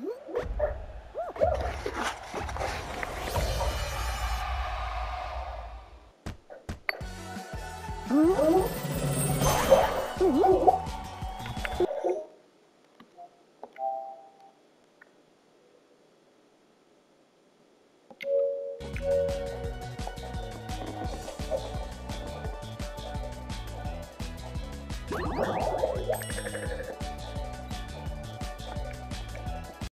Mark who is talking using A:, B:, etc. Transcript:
A: you